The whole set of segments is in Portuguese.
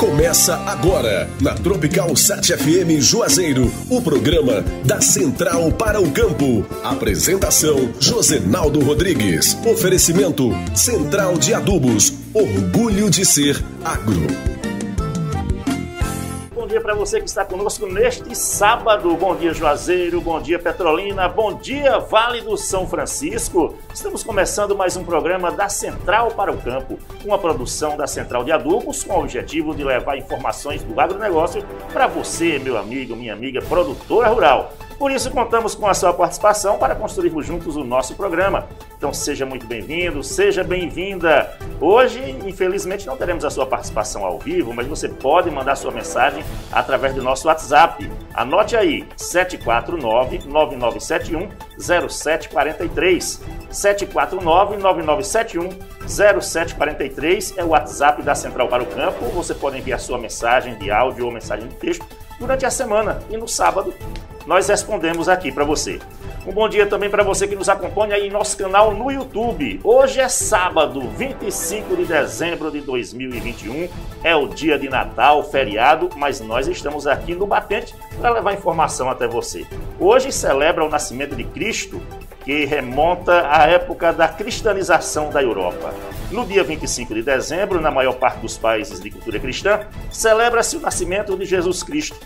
Começa agora, na Tropical 7 FM Juazeiro, o programa da Central para o Campo. Apresentação: Josenaldo Rodrigues. Oferecimento: Central de Adubos. Orgulho de ser agro dia para você que está conosco neste sábado. Bom dia, Juazeiro. Bom dia, Petrolina. Bom dia, Vale do São Francisco. Estamos começando mais um programa da Central para o Campo, uma produção da Central de Adubos com o objetivo de levar informações do agronegócio para você, meu amigo, minha amiga, produtora rural. Por isso, contamos com a sua participação para construirmos juntos o nosso programa. Então, seja muito bem-vindo, seja bem-vinda. Hoje, infelizmente, não teremos a sua participação ao vivo, mas você pode mandar sua mensagem através do nosso WhatsApp. Anote aí: 749-9971-0743. 749-9971-0743 é o WhatsApp da Central para o Campo. Você pode enviar sua mensagem de áudio ou mensagem de texto durante a semana e no sábado nós respondemos aqui para você. Um bom dia também para você que nos acompanha aí em nosso canal no YouTube. Hoje é sábado, 25 de dezembro de 2021. É o dia de Natal, feriado, mas nós estamos aqui no Batente para levar informação até você. Hoje celebra o nascimento de Cristo, que remonta à época da cristanização da Europa. No dia 25 de dezembro, na maior parte dos países de cultura cristã, celebra-se o nascimento de Jesus Cristo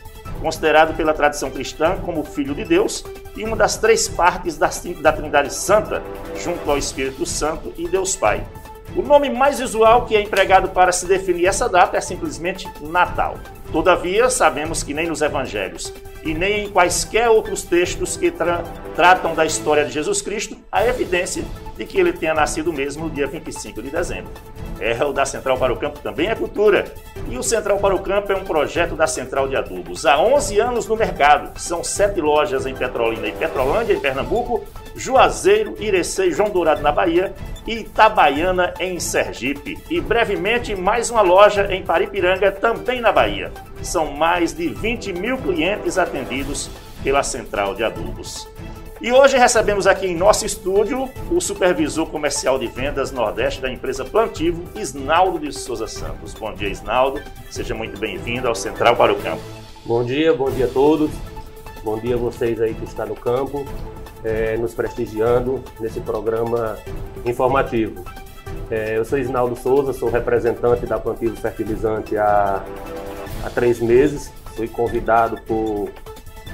considerado pela tradição cristã como Filho de Deus e uma das três partes da Trindade Santa, junto ao Espírito Santo e Deus Pai. O nome mais usual que é empregado para se definir essa data é simplesmente Natal. Todavia, sabemos que nem nos evangelhos e nem em quaisquer outros textos que tra tratam da história de Jesus Cristo há evidência de que ele tenha nascido mesmo no dia 25 de dezembro. É, o da Central para o Campo também é cultura. E o Central para o Campo é um projeto da Central de Adubos. Há 11 anos no mercado. São sete lojas em Petrolina e Petrolândia, em Pernambuco, Juazeiro, Irecê João Dourado, na Bahia, e Itabaiana, em Sergipe. E brevemente, mais uma loja em Paripiranga, também na Bahia. São mais de 20 mil clientes atendidos pela Central de Adubos. E hoje recebemos aqui em nosso estúdio o supervisor comercial de vendas Nordeste da empresa Plantivo, Isnaldo de Souza Santos. Bom dia, Isnaldo. Seja muito bem-vindo ao Central para o Campo. Bom dia, bom dia a todos. Bom dia a vocês aí que estão no campo, é, nos prestigiando nesse programa informativo. É, eu sou Isnaldo Souza, sou representante da Plantivo Fertilizante há, há três meses. Fui convidado por,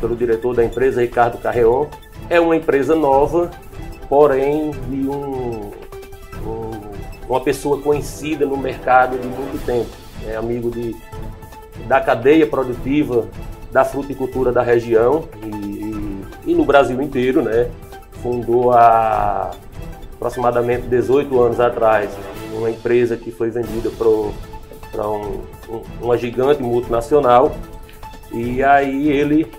pelo diretor da empresa, Ricardo Carreon, é uma empresa nova, porém de um, um, uma pessoa conhecida no mercado de muito tempo. É amigo de, da cadeia produtiva da fruticultura da região e, e, e no Brasil inteiro, né? Fundou há aproximadamente 18 anos atrás uma empresa que foi vendida para um, um, uma gigante multinacional e aí ele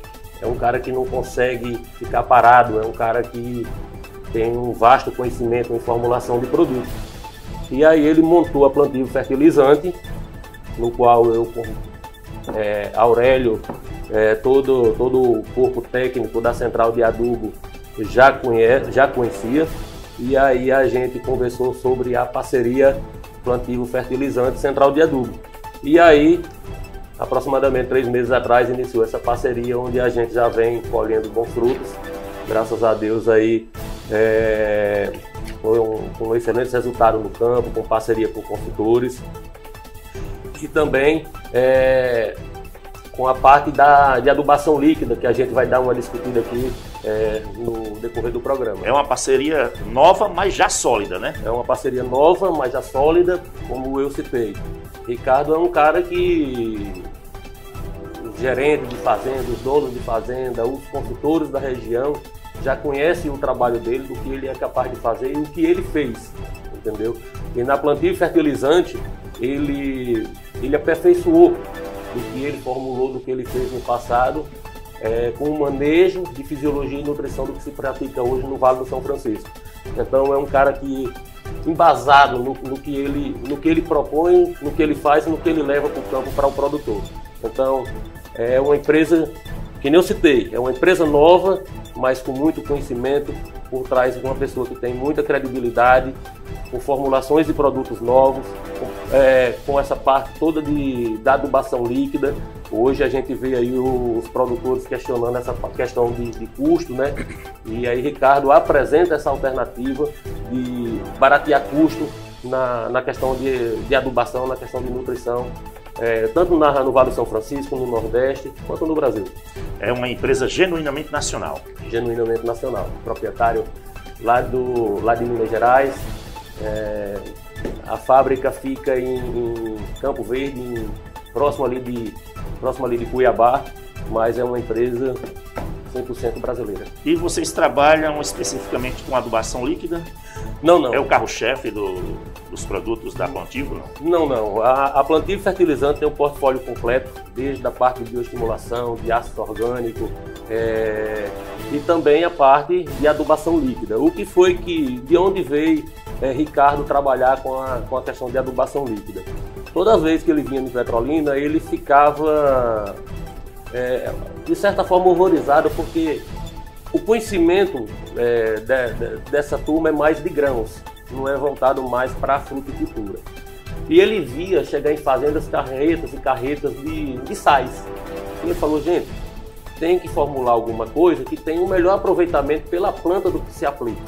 é um cara que não consegue ficar parado, é um cara que tem um vasto conhecimento em formulação de produtos. E aí ele montou a plantio fertilizante, no qual eu, é, Aurélio, é, todo, todo o corpo técnico da central de adubo já, conhece, já conhecia. E aí a gente conversou sobre a parceria plantio fertilizante central de adubo. E aí aproximadamente três meses atrás iniciou essa parceria onde a gente já vem colhendo bons frutos. Graças a Deus aí é, foi um, um excelente resultado no campo, com parceria com consultores e também é, com a parte da, de adubação líquida, que a gente vai dar uma discutida aqui é, no decorrer do programa. É uma parceria nova, mas já sólida, né? É uma parceria nova, mas já sólida, como eu citei. Ricardo é um cara que gerentes de fazenda, os donos de fazenda, os consultores da região já conhecem o trabalho dele, do que ele é capaz de fazer e o que ele fez, entendeu? E na plantio fertilizante, ele, ele aperfeiçoou do que ele formulou, do que ele fez no passado, é, com o manejo de fisiologia e nutrição do que se pratica hoje no Vale do São Francisco. Então é um cara que embasado no, no, que ele, no que ele propõe, no que ele faz no que ele leva para o campo para o produtor. Então, é uma empresa que nem eu citei, é uma empresa nova, mas com muito conhecimento por trás de uma pessoa que tem muita credibilidade, com formulações de produtos novos, com, é, com essa parte toda de, da adubação líquida. Hoje a gente vê aí os produtores questionando essa questão de, de custo, né? E aí Ricardo apresenta essa alternativa de baratear custo na, na questão de, de adubação, na questão de nutrição é, tanto na, no Vale do São Francisco, no Nordeste, quanto no Brasil. É uma empresa genuinamente nacional. Genuinamente nacional. Proprietário lá, do, lá de Minas Gerais. É, a fábrica fica em, em Campo Verde, em, próximo, ali de, próximo ali de Cuiabá, mas é uma empresa 100% brasileira. E vocês trabalham especificamente com adubação líquida? Não, não. É o carro-chefe do, dos produtos da Plantivo? Não, não. A, a Plantivo Fertilizante tem um portfólio completo, desde a parte de bioestimulação, de ácido orgânico é, e também a parte de adubação líquida. O que foi que, de onde veio é, Ricardo trabalhar com a, com a questão de adubação líquida? Toda vez que ele vinha de Petrolina, ele ficava, é, de certa forma, horrorizado, porque o conhecimento é, de, de, dessa turma é mais de grãos, não é voltado mais para a fruticultura. E ele via chegar em fazendas carretas e carretas de, de sais. E ele falou, gente, tem que formular alguma coisa que tenha um melhor aproveitamento pela planta do que se aplica.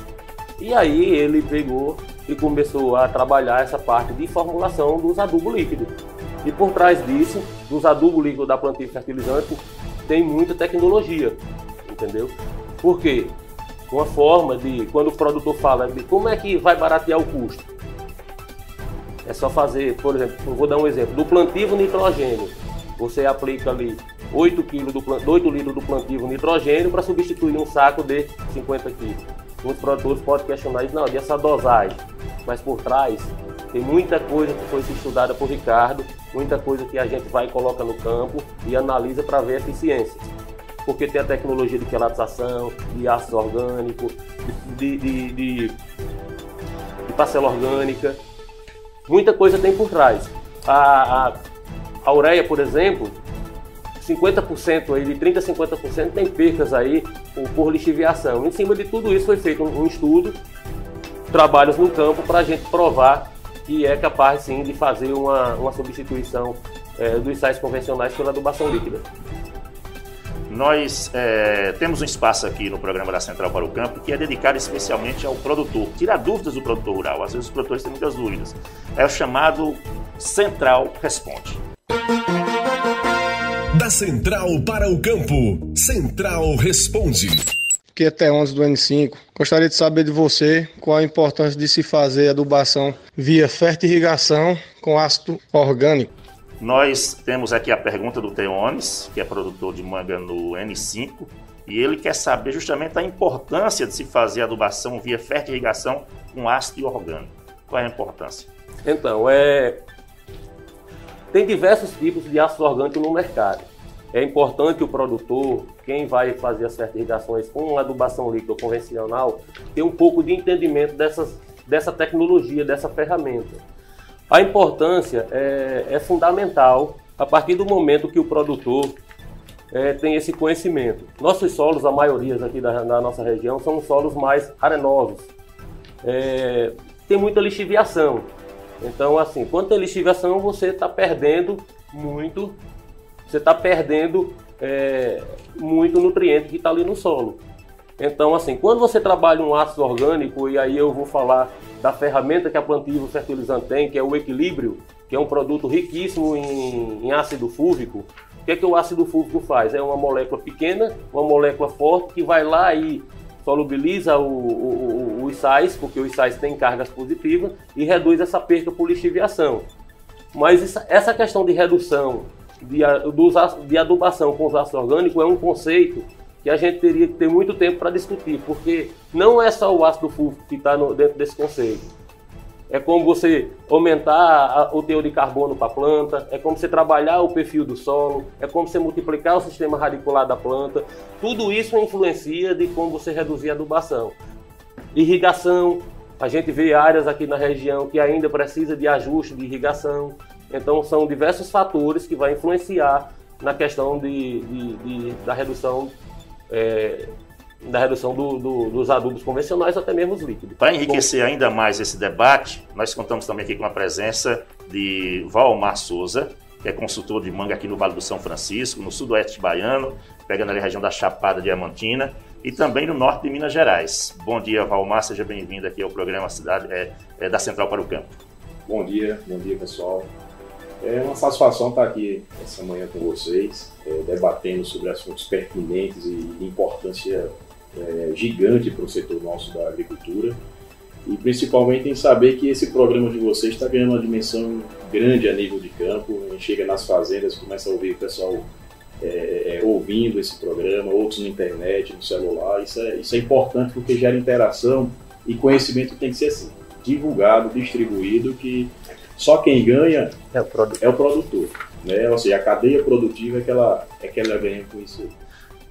E aí ele pegou e começou a trabalhar essa parte de formulação dos adubos líquidos. E por trás disso, dos adubos líquidos da planta fertilizante, tem muita tecnologia, entendeu? Por quê? Uma forma de, quando o produtor fala de como é que vai baratear o custo, é só fazer, por exemplo, vou dar um exemplo, do plantivo nitrogênio. Você aplica ali 8, kg do, 8 litros do plantivo nitrogênio para substituir um saco de 50 kg. Muitos produtores podem questionar isso, não, e essa dosagem? Mas por trás tem muita coisa que foi estudada por Ricardo, muita coisa que a gente vai e coloca no campo e analisa para ver a eficiência porque tem a tecnologia de quelatização, de ácido orgânico, de, de, de, de parcela orgânica. Muita coisa tem por trás. A, a, a ureia, por exemplo, 50% aí, de 30% a 50% tem percas aí por, por lixiviação. Em cima de tudo isso foi feito um, um estudo, trabalhos no campo para a gente provar que é capaz sim de fazer uma, uma substituição é, dos sais convencionais pela adubação líquida. Nós é, temos um espaço aqui no programa da Central para o Campo que é dedicado especialmente ao produtor, tirar dúvidas do produtor rural. Às vezes os produtores têm muitas dúvidas. É o chamado Central Responde. Da Central para o Campo, Central Responde. Que é T11 do N5. Gostaria de saber de você qual a importância de se fazer adubação via fertirrigação com ácido orgânico. Nós temos aqui a pergunta do Teones, que é produtor de manga no N5, e ele quer saber justamente a importância de se fazer adubação via fertirrigação com ácido orgânico. Qual é a importância? Então, é... tem diversos tipos de ácido orgânico no mercado. É importante o produtor, quem vai fazer as fertirrigações com adubação líquida convencional, ter um pouco de entendimento dessas, dessa tecnologia, dessa ferramenta. A importância é, é fundamental a partir do momento que o produtor é, tem esse conhecimento. Nossos solos, a maioria aqui da, da nossa região, são solos mais arenosos. É, tem muita lixiviação. Então, assim, quando tem lixiviação, você está perdendo muito, você está perdendo é, muito nutriente que está ali no solo. Então, assim, quando você trabalha um ácido orgânico, e aí eu vou falar da ferramenta que a Plantivo Fertilizante tem, que é o equilíbrio, que é um produto riquíssimo em, em ácido fúvico. O que é que o ácido fúvico faz? É uma molécula pequena, uma molécula forte, que vai lá e solubiliza o, o, o, os sais, porque os sais têm cargas positivas, e reduz essa perca por lixiviação. Mas essa questão de redução de, de adubação com os ácidos orgânicos é um conceito que a gente teria que ter muito tempo para discutir, porque não é só o ácido fúlvico que está dentro desse conceito. É como você aumentar a, o teor de carbono para a planta, é como você trabalhar o perfil do solo, é como você multiplicar o sistema radicular da planta. Tudo isso influencia de como você reduzir a adubação. Irrigação, a gente vê áreas aqui na região que ainda precisa de ajuste de irrigação. Então são diversos fatores que vão influenciar na questão de, de, de da redução é, da redução do, do, dos adubos convencionais até mesmo os líquidos. Para enriquecer Bom, ainda mais esse debate, nós contamos também aqui com a presença de Valmar Souza, que é consultor de manga aqui no Vale do São Francisco, no sudoeste baiano, pegando ali a região da Chapada Diamantina e também no norte de Minas Gerais. Bom dia, Valmar, seja bem-vindo aqui ao programa Cidade, é, é, da Central para o Campo. Bom dia, bom dia pessoal. É uma satisfação estar aqui essa manhã com vocês, é, debatendo sobre assuntos pertinentes e de importância é, gigante para o setor nosso da agricultura e principalmente em saber que esse programa de vocês está ganhando uma dimensão grande a nível de campo. A gente chega nas fazendas, começa a ouvir o pessoal é, é, ouvindo esse programa, outros na internet, no celular. Isso é, isso é importante porque gera interação e conhecimento tem que ser assim, divulgado, distribuído, que só quem ganha é o, produtor. É o produtor né? Ou seja, a cadeia produtiva é que ela, é que ela ganha com isso.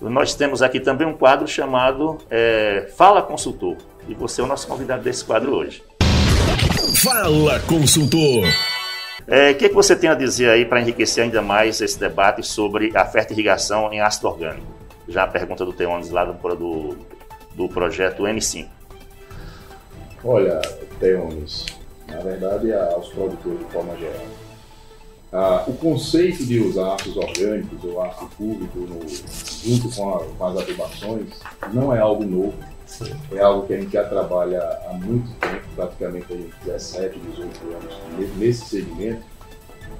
Nós temos aqui também um quadro chamado é, Fala Consultor e você é o nosso convidado desse quadro hoje. Fala, consultor! É, o é, que, que você tem a dizer aí para enriquecer ainda mais esse debate sobre a fertirrigação em ácido orgânico? Já a pergunta do Teones lá do, do, do projeto M5. Olha, Teones, na verdade, aos produtores de forma geral. Ah, o conceito de usar ácidos orgânicos ou ácido público no, junto com, a, com as adubações não é algo novo é algo que a gente já trabalha há muito tempo, praticamente aí 17, 18 anos nesse segmento,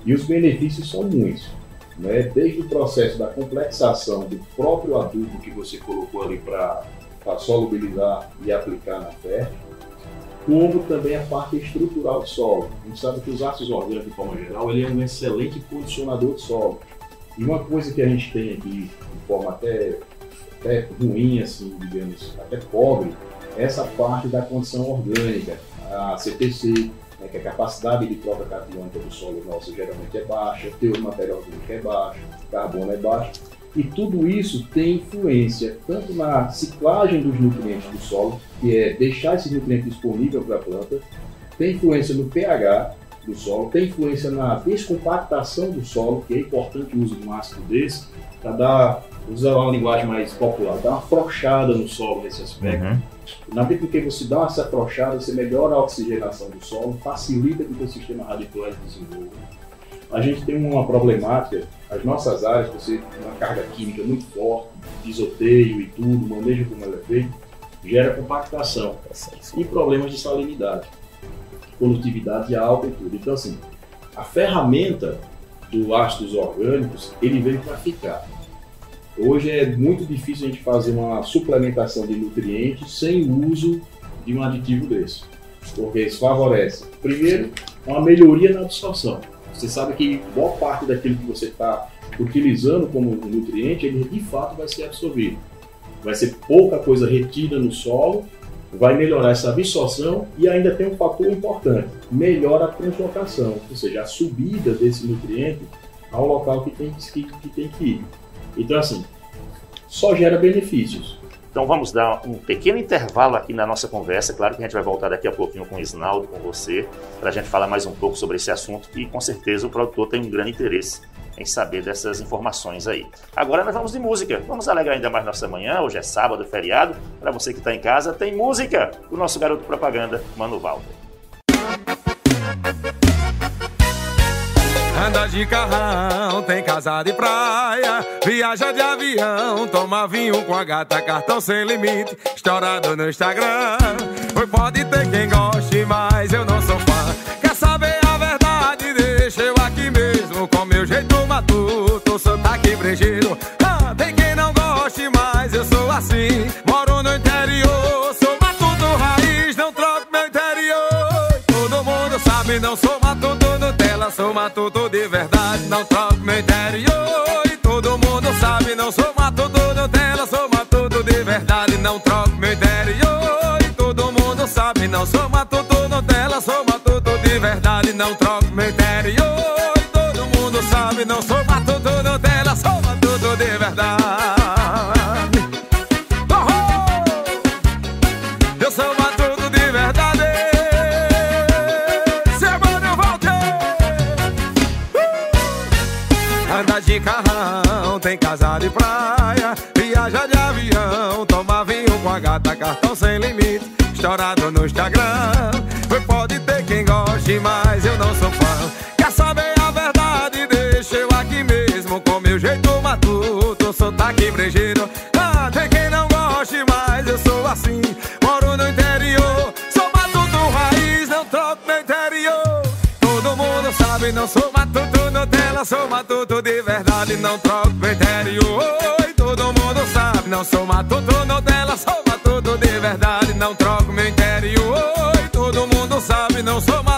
e os benefícios são muitos. Né? Desde o processo da complexação do próprio adubo que você colocou ali para solubilizar e aplicar na fértil, como também a parte estrutural do solo. A gente sabe que os ácidos orgânicos, de forma geral, ele é um excelente condicionador de solo. E uma coisa que a gente tem aqui, de forma até até ruim, assim, digamos, até pobre, essa parte da condição orgânica, a CTC, né, que a capacidade de troca catiônica do solo nosso geralmente é baixa, o teor material orgânico é baixo, carbono é baixo, e tudo isso tem influência tanto na ciclagem dos nutrientes do solo, que é deixar esse nutriente disponível para a planta, tem influência no pH do solo, tem influência na descompactação do solo, que é importante o uso de um ácido desse, para dar usar uma linguagem mais popular, dá uma afrouxada no solo nesse aspecto. Uhum. Na medida que você dá essa afrouxada, você melhora a oxigenação do solo, facilita que o sistema radicular desenvolva. A gente tem uma problemática, as nossas áreas, você uma carga química muito forte, pisoteio e tudo, manejo como ela é feito, gera compactação e problemas de salinidade, condutividade alta e tudo. Então, assim, a ferramenta do ácidos orgânicos, ele veio para ficar. Hoje é muito difícil a gente fazer uma suplementação de nutrientes sem o uso de um aditivo desse, porque isso favorece, primeiro, uma melhoria na absorção. Você sabe que boa parte daquilo que você está utilizando como nutriente, ele de fato vai ser absorvido. Vai ser pouca coisa retida no solo, vai melhorar essa absorção e ainda tem um fator importante, melhora a translocação, ou seja, a subida desse nutriente ao local que tem que, que, tem que ir. Então, assim, só gera benefícios. Então vamos dar um pequeno intervalo aqui na nossa conversa. Claro que a gente vai voltar daqui a pouquinho com o Isnaldo, com você, para a gente falar mais um pouco sobre esse assunto e com certeza o produtor tem um grande interesse em saber dessas informações aí. Agora nós vamos de música. Vamos alegrar ainda mais nossa manhã. Hoje é sábado, feriado. Para você que está em casa, tem música. O nosso garoto propaganda, Mano Walter. Anda de carrão, tem casa de praia, viaja de avião, toma vinho com a gata, cartão sem limite, estourado no Instagram. Pode ter quem goste, mas eu não sou fã. Quer saber a verdade? Deixa eu aqui mesmo, com meu jeito matuto, sotaque brejeiro. Ah, tem quem não goste, mas eu sou assim, moro no interior, sou matuto raiz, não troco meu interior. Todo mundo sabe, não sou matuto sou matuto interior. E todo mundo sabe, não sou matuto Nutella, sou matuto de verdade, não troco meu interior. E todo mundo sabe, não sou matuto Nutella, sou matuto de verdade, não troco meu interior. E todo mundo sabe, não sou matuto Nutella, sou matuto de verdade. Cartão sem limite, estourado no Instagram. Pode ter quem goste, mas eu não sou fã. Quer saber a verdade? Deixa eu aqui mesmo com meu jeito matuto, sotaque brejeiro. Ah, tem quem não goste, mas eu sou assim. Moro no interior, sou matuto raiz, não troco meu interior. Todo mundo sabe, não sou matuto Nutella, sou matuto de verdade, não troco meu interior. Todo mundo sabe, não sou matuto Nutella, não troco meu interior. Todo mundo sabe, não sou matuto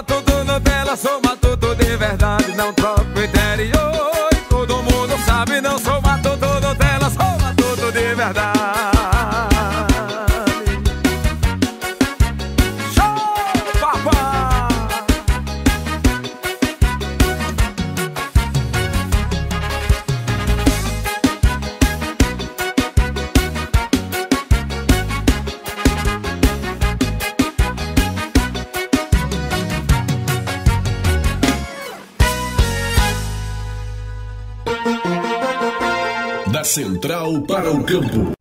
Campo.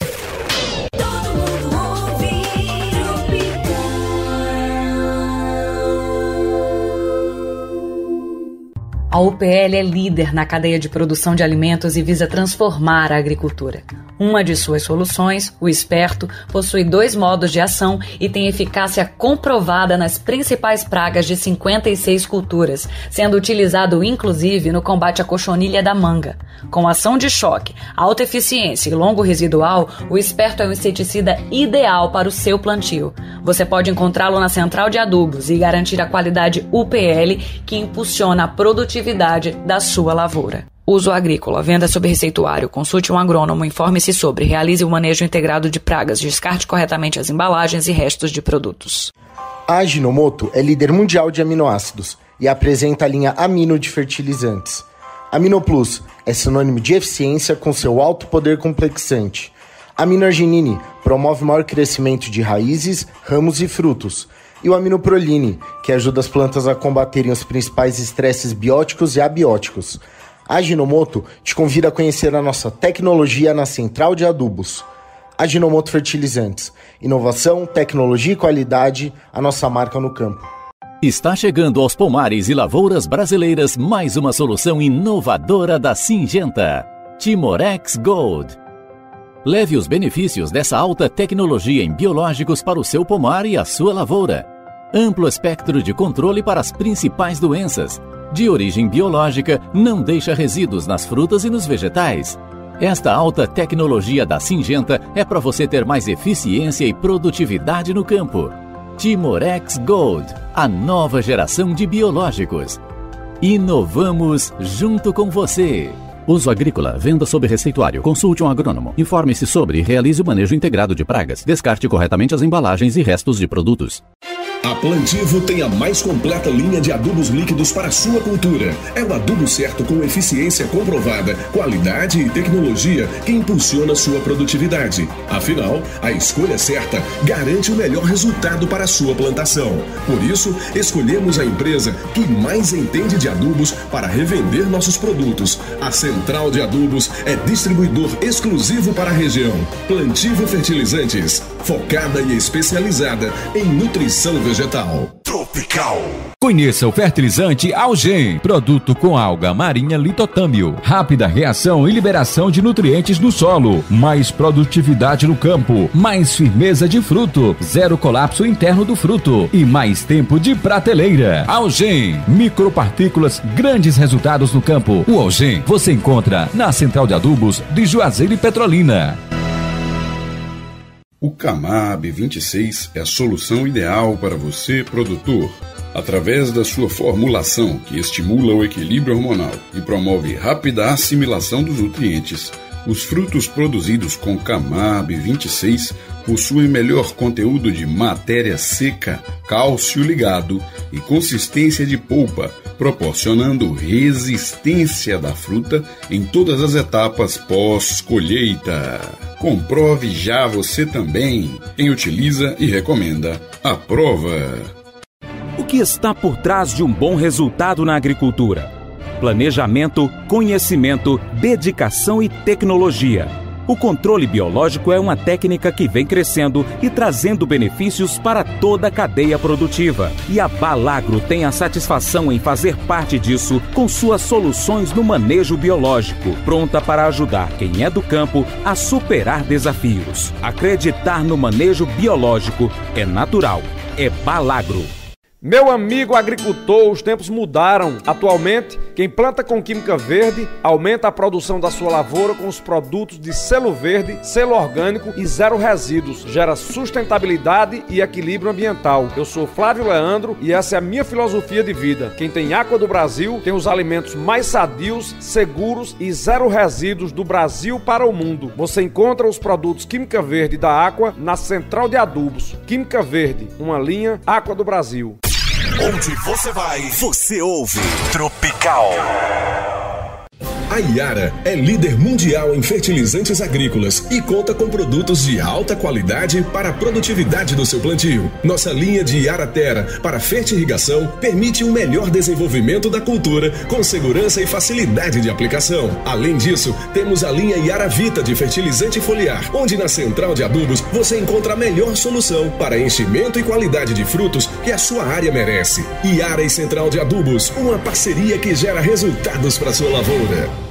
UPL é líder na cadeia de produção de alimentos e visa transformar a agricultura. Uma de suas soluções, o Esperto, possui dois modos de ação e tem eficácia comprovada nas principais pragas de 56 culturas, sendo utilizado inclusive no combate à cochonilha da manga. Com ação de choque, alta eficiência e longo residual, o Esperto é o inseticida ideal para o seu plantio. Você pode encontrá-lo na central de adubos e garantir a qualidade UPL que impulsiona a produtividade da sua lavoura. Uso agrícola, venda sob receituário, consulte um agrônomo, informe-se sobre, realize o manejo integrado de pragas, descarte corretamente as embalagens e restos de produtos. A Aginomoto é líder mundial de aminoácidos e apresenta a linha Amino de fertilizantes. Amino Plus é sinônimo de eficiência com seu alto poder complexante. Aminoarginine promove maior crescimento de raízes, ramos e frutos. E o Aminoproline, que ajuda as plantas a combaterem os principais estresses bióticos e abióticos. A Aginomoto te convida a conhecer a nossa tecnologia na central de adubos. Aginomoto Fertilizantes. Inovação, tecnologia e qualidade, a nossa marca no campo. Está chegando aos pomares e lavouras brasileiras mais uma solução inovadora da Singenta, Timorex Gold. Leve os benefícios dessa alta tecnologia em biológicos para o seu pomar e a sua lavoura. Amplo espectro de controle para as principais doenças. De origem biológica, não deixa resíduos nas frutas e nos vegetais. Esta alta tecnologia da Singenta é para você ter mais eficiência e produtividade no campo. Timorex Gold, a nova geração de biológicos. Inovamos junto com você. Uso agrícola, venda sob receituário. Consulte um agrônomo. Informe-se sobre e realize o manejo integrado de pragas. Descarte corretamente as embalagens e restos de produtos. A Plantivo tem a mais completa linha de adubos líquidos para sua cultura. É o adubo certo com eficiência comprovada, qualidade e tecnologia que impulsiona sua produtividade. Afinal, a escolha certa garante o melhor resultado para a sua plantação. Por isso, escolhemos a empresa que mais entende de adubos para revender nossos produtos. A Central de Adubos é distribuidor exclusivo para a região. Plantivo Fertilizantes, focada e especializada em nutrição vegetal. Tropical. Conheça o fertilizante Algem, produto com alga marinha litotâmio. Rápida reação e liberação de nutrientes no solo, mais produtividade no campo, mais firmeza de fruto, zero colapso interno do fruto e mais tempo de prateleira. Algem, micropartículas, grandes resultados no campo. O Algem você encontra na Central de Adubos de Juazeiro e Petrolina. O Camab 26 é a solução ideal para você, produtor. Através da sua formulação, que estimula o equilíbrio hormonal e promove rápida assimilação dos nutrientes, os frutos produzidos com Camab 26 possuem melhor conteúdo de matéria seca, cálcio ligado e consistência de polpa, proporcionando resistência da fruta em todas as etapas pós-colheita. Comprove já você também. Quem utiliza e recomenda, aprova. O que está por trás de um bom resultado na agricultura? Planejamento, conhecimento, dedicação e tecnologia. O controle biológico é uma técnica que vem crescendo e trazendo benefícios para toda a cadeia produtiva. E a Balagro tem a satisfação em fazer parte disso com suas soluções no manejo biológico, pronta para ajudar quem é do campo a superar desafios. Acreditar no manejo biológico é natural, é Balagro. Meu amigo agricultor, os tempos mudaram. Atualmente, quem planta com química verde aumenta a produção da sua lavoura com os produtos de selo verde, selo orgânico e zero resíduos. Gera sustentabilidade e equilíbrio ambiental. Eu sou Flávio Leandro e essa é a minha filosofia de vida. Quem tem Aqua do Brasil tem os alimentos mais sadios, seguros e zero resíduos do Brasil para o mundo. Você encontra os produtos Química Verde da Aqua na Central de Adubos. Química Verde, uma linha Aqua do Brasil. Onde você vai, você ouve Tropical. A Iara é líder mundial em fertilizantes agrícolas e conta com produtos de alta qualidade para a produtividade do seu plantio. Nossa linha de Iara Terra para fertirrigação permite um melhor desenvolvimento da cultura com segurança e facilidade de aplicação. Além disso, temos a linha Iara Vita de fertilizante foliar, onde na central de adubos você encontra a melhor solução para enchimento e qualidade de frutos que a sua área merece. Iara e Central de Adubos, uma parceria que gera resultados para sua lavoura.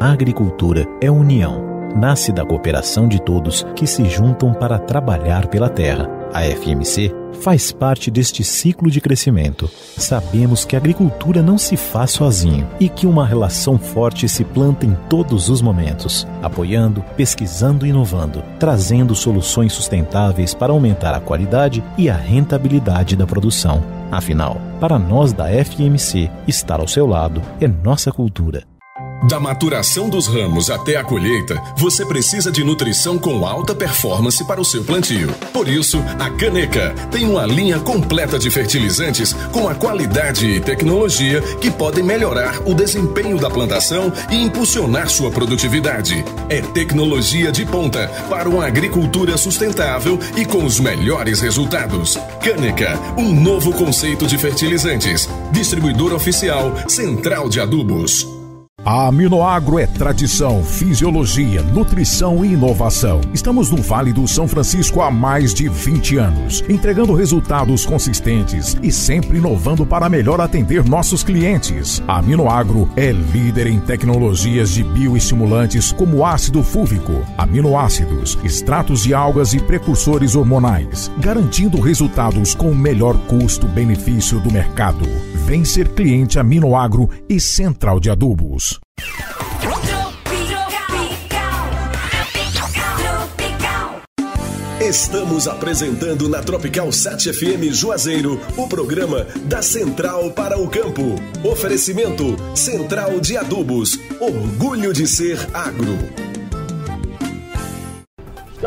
A agricultura é união. Nasce da cooperação de todos que se juntam para trabalhar pela terra. A FMC faz parte deste ciclo de crescimento. Sabemos que a agricultura não se faz sozinho e que uma relação forte se planta em todos os momentos, apoiando, pesquisando e inovando, trazendo soluções sustentáveis para aumentar a qualidade e a rentabilidade da produção. Afinal, para nós da FMC, estar ao seu lado é nossa cultura. Da maturação dos ramos até a colheita, você precisa de nutrição com alta performance para o seu plantio. Por isso, a Caneca tem uma linha completa de fertilizantes com a qualidade e tecnologia que podem melhorar o desempenho da plantação e impulsionar sua produtividade. É tecnologia de ponta para uma agricultura sustentável e com os melhores resultados. Caneca, um novo conceito de fertilizantes. Distribuidor oficial Central de Adubos. A Aminoagro é tradição, fisiologia, nutrição e inovação. Estamos no Vale do São Francisco há mais de 20 anos, entregando resultados consistentes e sempre inovando para melhor atender nossos clientes. A Aminoagro é líder em tecnologias de bioestimulantes como ácido fúvico, aminoácidos, extratos de algas e precursores hormonais, garantindo resultados com o melhor custo-benefício do mercado. Vem ser cliente Aminoagro e Central de Adubos. Estamos apresentando na Tropical 7 FM Juazeiro o programa da Central para o Campo. Oferecimento Central de Adubos. Orgulho de ser agro.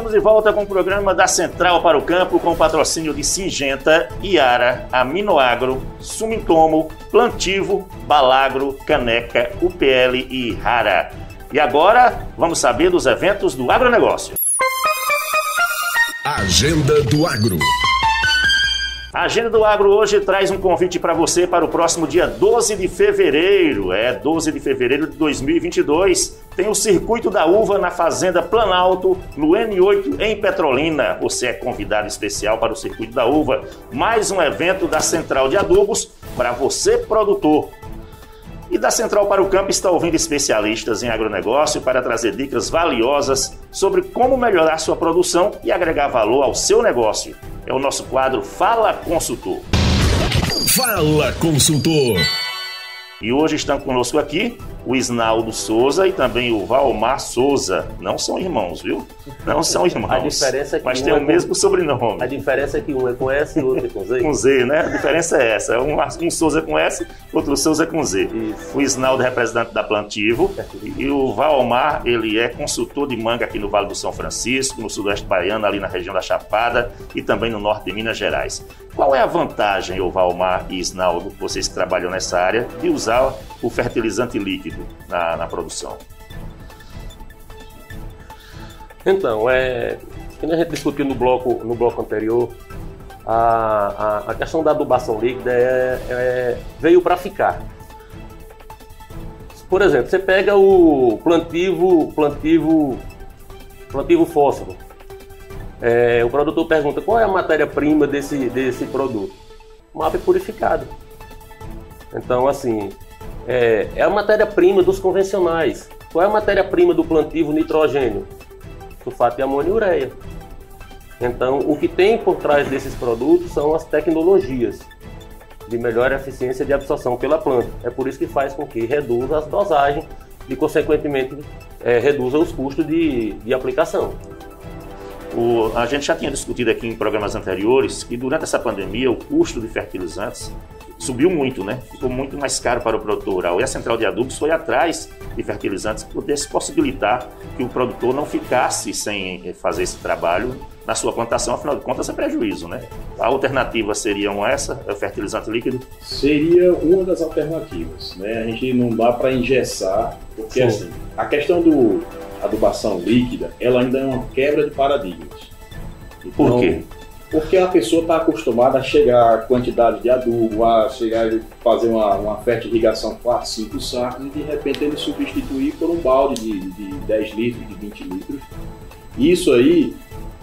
Estamos de volta com o programa da Central para o Campo com o patrocínio de Singenta, Iara, Aminoagro, Sumitomo, Plantivo, Balagro, Caneca, UPL e Rara. E agora vamos saber dos eventos do agronegócio. Agenda do Agro. A Agenda do Agro hoje traz um convite para você para o próximo dia 12 de fevereiro. É 12 de fevereiro de 2022. Tem o Circuito da Uva na Fazenda Planalto, no N8 em Petrolina. Você é convidado especial para o Circuito da Uva. Mais um evento da Central de Adubos para você, produtor. E da Central para o Campo está ouvindo especialistas em agronegócio para trazer dicas valiosas sobre como melhorar sua produção e agregar valor ao seu negócio. É o nosso quadro Fala Consultor. Fala Consultor. E hoje estão conosco aqui o Isnaldo Souza e também o Valmar Souza. Não são irmãos, viu? Não são irmãos. A diferença é que mas um tem é o com- mesmo sobrenome. A diferença é que um é com S e o outro é com Z. Com Z, né? A diferença é essa. Um, um Souza com S, outro Souza com Z. O Isnaldo é representante da Plantivo e o Valmar, ele é consultor de manga aqui no Vale do São Francisco, no Sudoeste Baiano, ali na região da Chapada e também no Norte de Minas Gerais. Qual é a vantagem, o Valmar e Isnaldo, vocês que trabalham nessa área, de usar o fertilizante líquido na, na produção? Então, é, como a gente discutiu no bloco, no bloco anterior, a, a, a questão da adubação líquida é, é- veio para ficar. Por exemplo, você pega o plantivo, plantivo plantio fósforo. É, o produtor pergunta qual é a matéria-prima desse, desse produto. MAP purificado. Então, assim, é, é a matéria-prima dos convencionais. Qual é a matéria-prima do plantio nitrogênio? Sulfato de amônio e ureia. Então, o que tem por trás desses produtos são as tecnologias de melhor eficiência de absorção pela planta. É por isso que faz com que reduza as dosagens e, consequentemente, é, reduza os custos de, de aplicação. O- a gente já tinha discutido aqui em programas anteriores que durante essa pandemia o custo de fertilizantes subiu muito, né? Ficou muito mais caro para o produtor rural. E a central de adubos foi atrás de fertilizantes que pudesse possibilitar que o produtor não ficasse sem eh, fazer esse trabalho na sua plantação, afinal de contas é prejuízo, né? A alternativa seriam essa, é o fertilizante líquido. Seria uma das alternativas, né? A gente não dá para engessar, porque Sim. assim, a questão do adubação líquida, ela ainda é uma quebra de paradigmas. Por quê? Porque a pessoa está acostumada a chegar a quantidade de adubo, a chegar e fazer uma, uma fertirrigação 4, 5 sacos e de repente ele substituir por um balde de, de 10 litros, de 20 litros. Isso aí.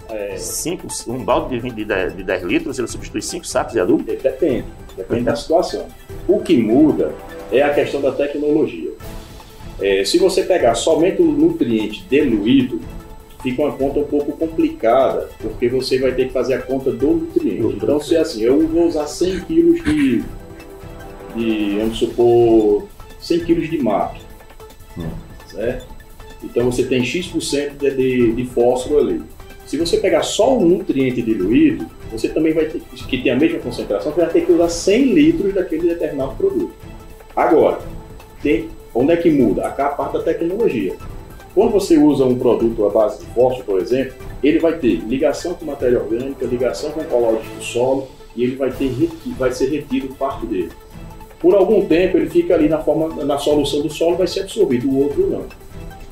É... Cinco, um balde de, 20 de 10 de 10 litros, ele substitui 5 sacos de adubo? Depende, depende da situação. O que muda é a questão da tecnologia. É, se você pegar somente o nutriente diluído, fica uma conta um pouco complicada, porque você vai ter que fazer a conta do nutriente. Então, se é assim, eu vou usar 100 kg de, de, vamos supor, 100 kg de MAP, certo? Então você tem X% de, de, de fósforo ali. Se você pegar só o nutriente diluído, você também vai ter que tem a mesma concentração, você vai ter que usar 100 litros daquele determinado produto. Agora, tem, onde é que muda? A parte da tecnologia. Quando você usa um produto à base de fósforo, por exemplo, ele vai ter ligação com matéria orgânica, ligação com colóides do solo e ele vai, ter, vai ser retido parte dele. Por algum tempo ele fica ali na, forma, na solução do solo vai ser absorvido, o outro não.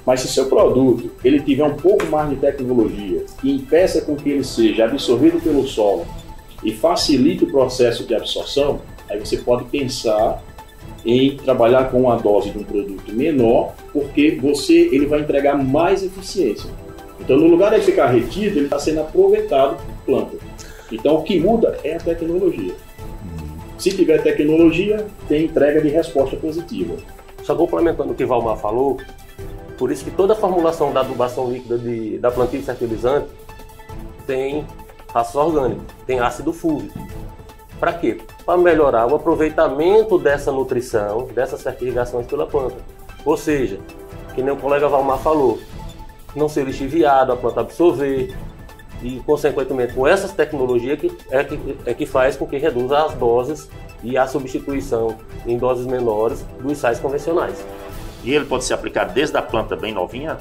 Mas se seu produto ele tiver um pouco mais de tecnologia e impeça com que ele seja absorvido pelo solo e facilite o processo de absorção, aí você pode pensar em trabalhar com uma dose de um produto menor, porque você ele vai entregar mais eficiência. Então, no lugar de ficar retido, ele está sendo aproveitado por planta. Então, o que muda é a tecnologia. Se tiver tecnologia, tem entrega de resposta positiva. Só complementando o que Valmar falou, por isso que toda a formulação da adubação líquida de, da plantio de fertilizante tem ácido orgânico, tem ácido fúvico. Para quê? Para melhorar o aproveitamento dessa nutrição, dessas fertilizações pela planta. Ou seja, que nem o colega Valmar falou, não ser lixiviado, a planta absorver, e consequentemente com essas tecnologias que é, que é que faz com que reduza as doses e a substituição em doses menores dos sais convencionais. E ele pode ser aplicado desde a planta bem novinha?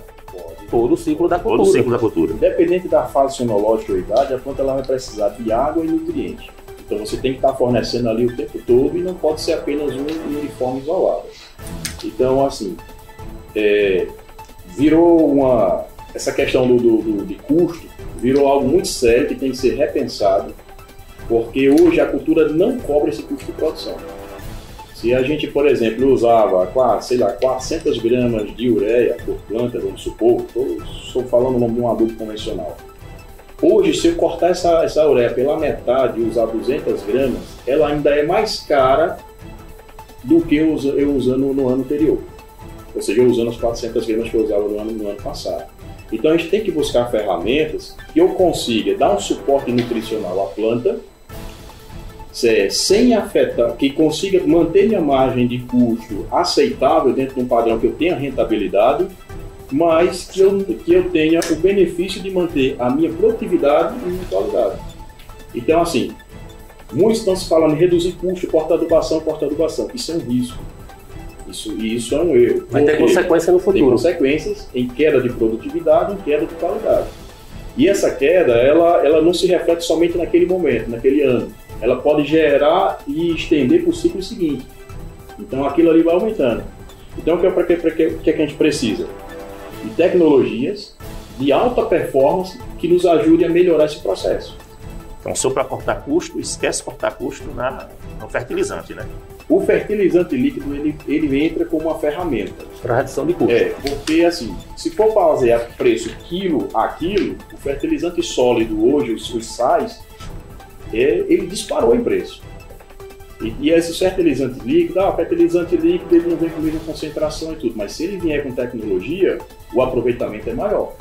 Todo o ciclo da cultura. Todo o ciclo da cultura. Independente da fase sonológica ou idade, a planta ela vai precisar de água e nutriente. Então você tem que estar fornecendo ali o tempo todo e não pode ser apenas um uniforme isolado. Então, assim, é, virou uma. Essa questão do, do- do- de custo virou algo muito sério que tem que ser repensado, porque hoje a cultura não cobre esse custo de produção. Se a gente, por exemplo, usava, sei lá, 400 gramas de ureia por planta, vamos supor, estou falando o nome de um adubo convencional. Hoje, se eu cortar essa, essa ureia pela metade e usar 200 gramas, ela ainda é mais cara do que eu, eu usando no ano anterior. Ou seja, eu usando as 400 gramas que eu usava no ano, no ano passado. Então a gente tem que buscar ferramentas que eu consiga dar um suporte nutricional à planta, se- sem afetar, que consiga manter minha margem de custo aceitável dentro de um padrão que eu tenha rentabilidade, mas que eu, que eu tenha o benefício de manter a minha produtividade e minha qualidade. Então, assim, muitos estão se falando em reduzir custo, corta adubação, corta adubação. Isso é um risco. Isso, e isso é um erro. Vai ter consequência no Tem futuro. consequências em queda de produtividade, em queda de qualidade. E essa queda, ela, ela não se reflete somente naquele momento, naquele ano. Ela pode gerar e estender para o ciclo seguinte. Então aquilo ali vai aumentando. Então o que, é que, que é que a gente precisa? De tecnologias de alta performance que nos ajudem a melhorar esse processo. Então, se eu para cortar custo, esquece cortar custo na, no fertilizante, né? O fertilizante líquido ele, ele entra como uma ferramenta. Para redução de custo. É, porque assim, se for fazer a preço quilo a quilo, o fertilizante sólido hoje, os, os sais, é, ele disparou em preço. E, e esse fertilizante líquido, ah, o fertilizante líquido ele não vem com a mesma concentração e tudo, mas se ele vier com tecnologia, o aproveitamento é maior.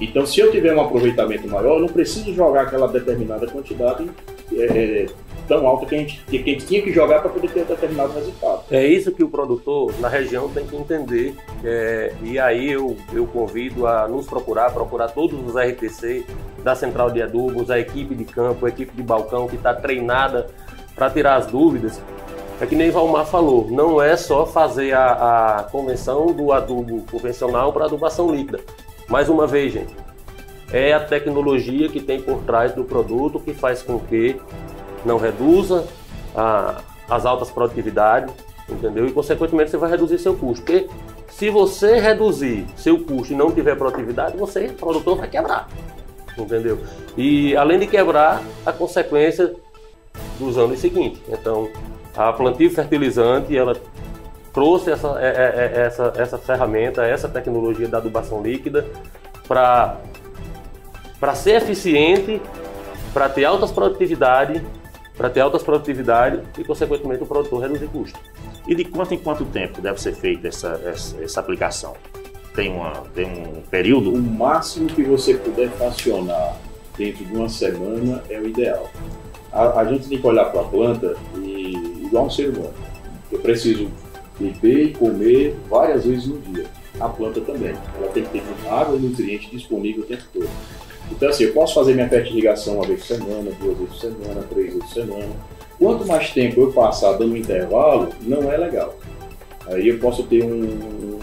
Então, se eu tiver um aproveitamento maior, eu não preciso jogar aquela determinada quantidade é, é, tão alta que a, gente, que a gente tinha que jogar para poder ter um determinado resultado. É isso que o produtor na região tem que entender. é, e aí eu, eu convido a nos procurar, procurar todos os RTC da Central de Adubos, a equipe de campo, a equipe de balcão que está treinada para tirar as dúvidas. É que nem Valmar falou, não é só fazer a, a convenção do adubo convencional para adubação líquida. Mais uma vez, gente, é a tecnologia que tem por trás do produto que faz com que não reduza a- as altas produtividades, entendeu? E consequentemente você vai reduzir seu custo. Porque se você reduzir seu custo e não tiver produtividade, você, produtor, vai quebrar, entendeu? E além de quebrar, a consequência dos anos seguintes. Então, a plantio fertilizante, ela trouxe essa, é- é- é- essa, essa ferramenta, essa tecnologia da adubação líquida para para ser eficiente, para ter altas produtividade, para ter altas produtividade e consequentemente o produtor reduzir custo. E de quanto em quanto tempo deve ser feita essa, essa, essa aplicação? Tem, uma, tem um período? O máximo que você puder fracionar dentro de uma semana é o ideal. A, a gente tem que olhar para a planta e, igual um ser humano. Eu preciso beber e comer várias vezes no dia. A planta também. Ela tem que ter água e nutriente disponível o tempo todo. Então, assim, eu posso fazer minha fertilização uma vez por semana, duas vezes por semana, três vezes por semana. Quanto mais tempo eu passar dando intervalo, não é legal. Aí eu posso ter um-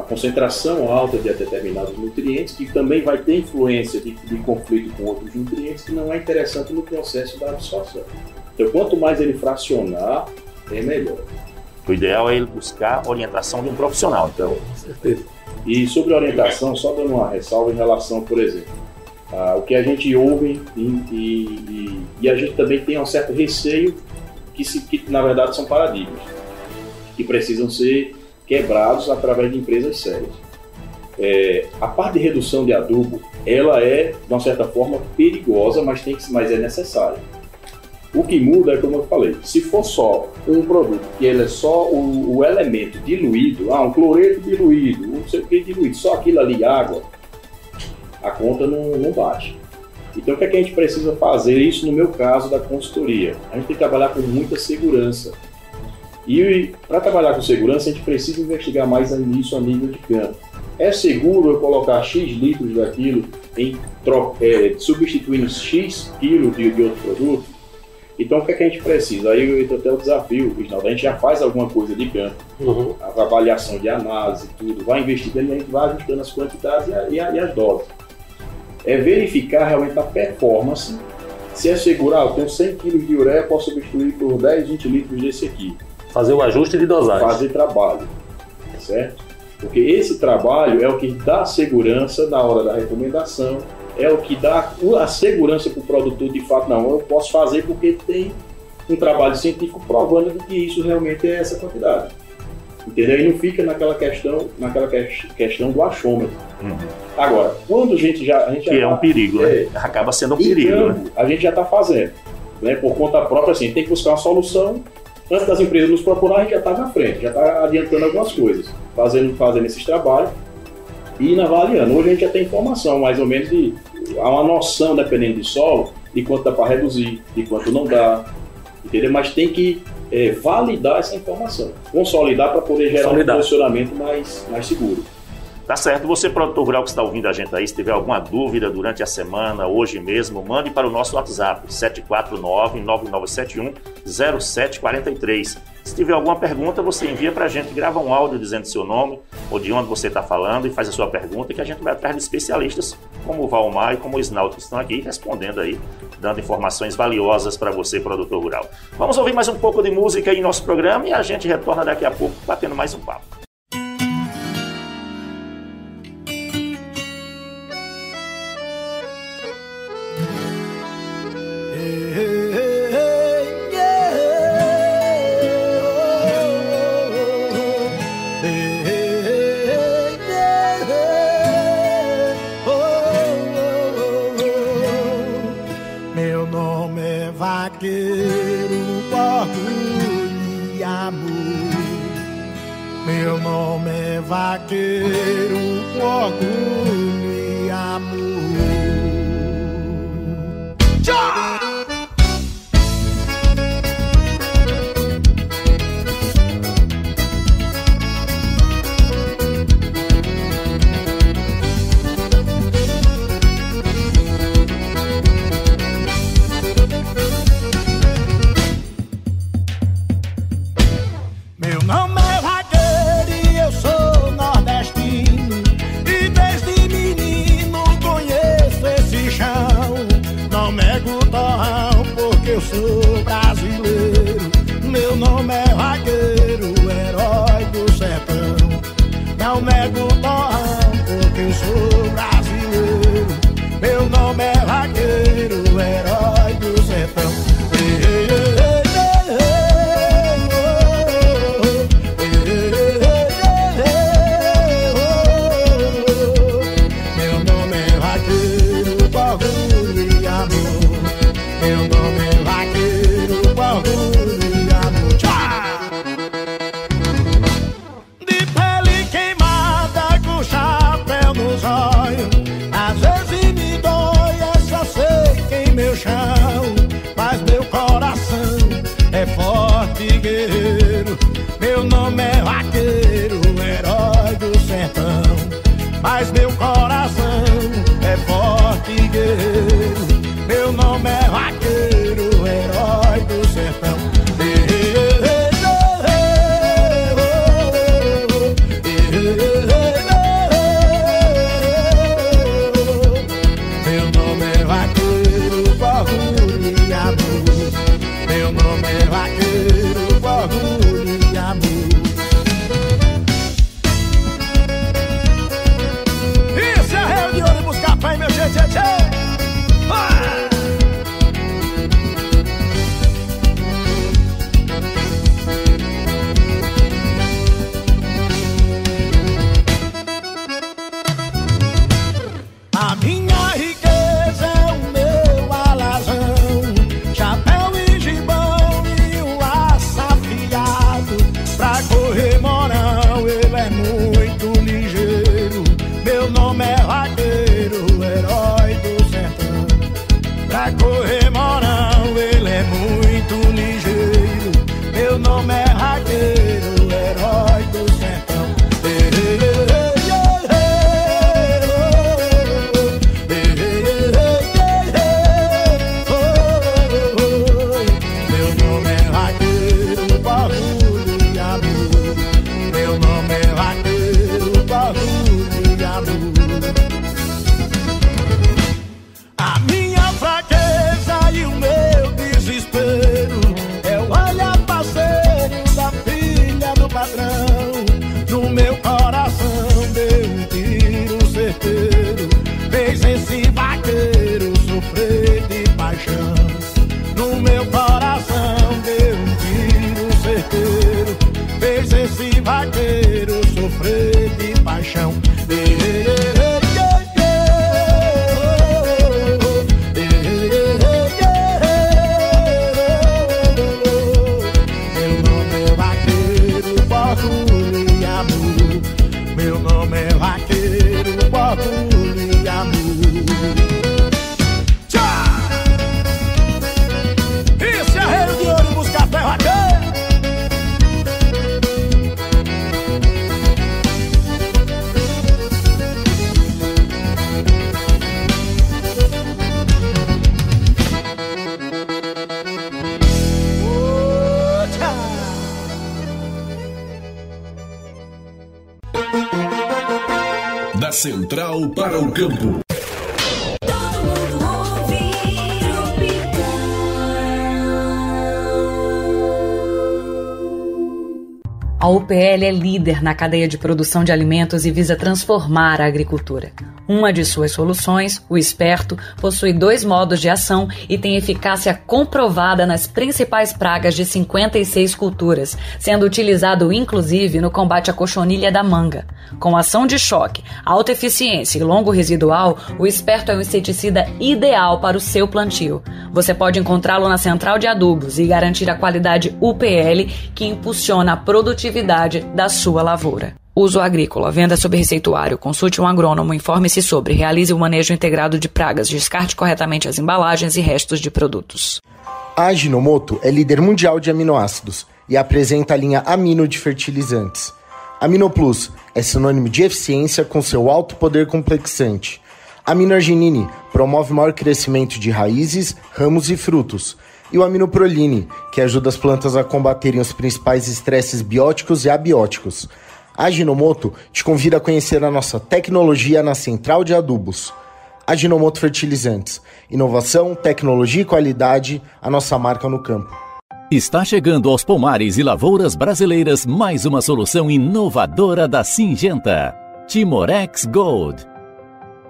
uma concentração alta de determinados nutrientes, que também vai ter influência de, de conflito com outros nutrientes, que não é interessante no processo da absorção. Então, quanto mais ele fracionar, é melhor. O ideal é ele buscar orientação de um profissional. Então, certeza. E sobre orientação, só dando uma ressalva em relação, por exemplo, a- o que a gente ouve e, e- e- e a gente também tem um certo receio que, se, que na verdade são paradigmas que precisam ser quebrados através de empresas sérias. É, a parte de redução de adubo, ela é, de uma certa forma, perigosa, mas, tem que, mas é necessária. O que muda é como eu falei, se for só um produto que ele é só o, o elemento diluído, ah, um cloreto diluído, não sei o que diluído, só aquilo ali, água, a conta não, não bate. Então o que, é que a gente precisa fazer? Isso no meu caso da consultoria. A gente tem que trabalhar com muita segurança. E para trabalhar com segurança, a gente precisa investigar mais nisso a nível de campo. É seguro eu colocar X litros daquilo em é, substituindo X quilos de, de outro produto? Então o que, é que a gente precisa? Aí entra até o desafio, Reginaldo. A gente já faz alguma coisa de campo, Uhum. a avaliação de análise, tudo, vai investigando e a gente vai ajustando as quantidades e, a- e a- e as doses. É verificar realmente a performance. Se é seguro, ah, eu tenho 100 kg de ureia, posso substituir por 10, 20 litros desse aqui. Fazer o ajuste de dosagem. Fazer trabalho, certo? Porque esse trabalho é o que dá segurança na hora da recomendação, é o que dá a segurança para o produtor de fato, não, eu posso fazer porque tem um trabalho científico provando que isso realmente é essa quantidade. Entendeu? E não fica naquela questão, naquela que- questão do achômetro. Agora, quando a gente já. A gente já que é tá- um perigo, né? é, Acaba sendo um perigo, né? campo, a gente já está fazendo. Né? Por conta própria, assim, tem que buscar uma solução. Antes das empresas nos procurar, a gente já está na frente, já está adiantando algumas coisas, fazendo, fazendo esses trabalhos e indo avaliando. Hoje a gente já tem informação, mais ou menos, de há uma noção, dependendo do solo, de quanto dá para reduzir, de quanto não dá. Entendeu? Mas tem que é, validar essa informação, consolidar para poder gerar Consolidar. um posicionamento mais, mais seguro. Tá certo. Você, produtor rural que está ouvindo a gente aí, se tiver alguma dúvida durante a semana, hoje mesmo, mande para o nosso WhatsApp, 749-9971-0743. Se tiver alguma pergunta, você envia para a gente, grava um áudio dizendo seu nome ou de onde você está falando e faz a sua pergunta, que a gente vai atrás de especialistas como o Valmar e como o Isnaldo, que estão aqui respondendo aí, dando informações valiosas para você, produtor rural. Vamos ouvir mais um pouco de música em nosso programa e a gente retorna daqui a pouco batendo mais um papo. para o campo. A UPL é líder na cadeia de produção de alimentos e visa transformar a agricultura. Uma de suas soluções, o Esperto, possui dois modos de ação e tem eficácia comprovada nas principais pragas de 56 culturas, sendo utilizado inclusive no combate à cochonilha da manga. Com ação de choque, alta eficiência e longo residual, o Esperto é um inseticida ideal para o seu plantio. Você pode encontrá-lo na central de adubos e garantir a qualidade UPL que impulsiona a produtividade produtividade da sua lavoura. Uso agrícola, venda sob receituário, consulte um agrônomo, informe-se sobre, realize o manejo integrado de pragas, descarte corretamente as embalagens e restos de produtos. A Aginomoto é líder mundial de aminoácidos e apresenta a linha Amino de fertilizantes. AminoPlus é sinônimo de eficiência com seu alto poder complexante. Aminoarginine promove maior crescimento de raízes, ramos e frutos. E o Aminoproline, que ajuda as plantas a combaterem os principais estresses bióticos e abióticos. A Aginomoto te convida a conhecer a nossa tecnologia na central de adubos. Aginomoto Fertilizantes. Inovação, tecnologia e qualidade, a nossa marca no campo. Está chegando aos pomares e lavouras brasileiras mais uma solução inovadora da Singenta, Timorex Gold.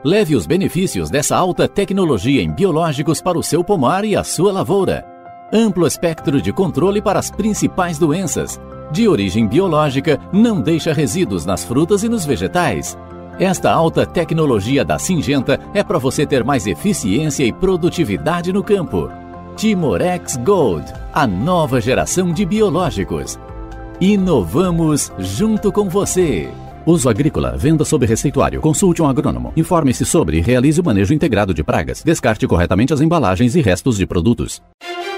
Leve os benefícios dessa alta tecnologia em biológicos para o seu pomar e a sua lavoura. Amplo espectro de controle para as principais doenças. De origem biológica, não deixa resíduos nas frutas e nos vegetais. Esta alta tecnologia da Singenta é para você ter mais eficiência e produtividade no campo. Timorex Gold, a nova geração de biológicos. Inovamos junto com você. Uso agrícola, venda sob receituário, consulte um agrônomo, informe-se sobre e realize o manejo integrado de pragas, descarte corretamente as embalagens e restos de produtos.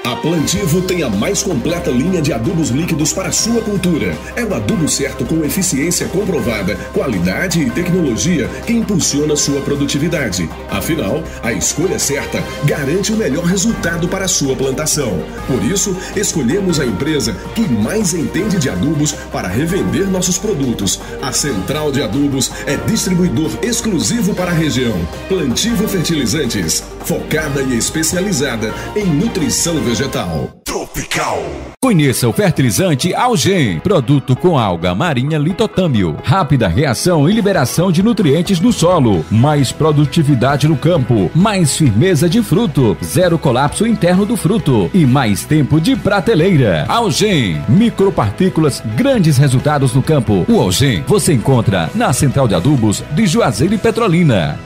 A Plantivo tem a mais completa linha de adubos líquidos para sua cultura. É o adubo certo com eficiência comprovada, qualidade e tecnologia que impulsiona sua produtividade. Afinal, a escolha certa garante o melhor resultado para a sua plantação. Por isso, escolhemos a empresa que mais entende de adubos para revender nossos produtos. A Central de Adubos é distribuidor exclusivo para a região. Plantivo Fertilizantes, focada e especializada em nutrição vegetal. Tropical. Conheça o fertilizante Algem, produto com alga marinha litotâmio. Rápida reação e liberação de nutrientes no solo, mais produtividade no campo, mais firmeza de fruto, zero colapso interno do fruto e mais tempo de prateleira. Algem, micropartículas, grandes resultados no campo. O Algem você encontra na Central de Adubos de Juazeiro e Petrolina.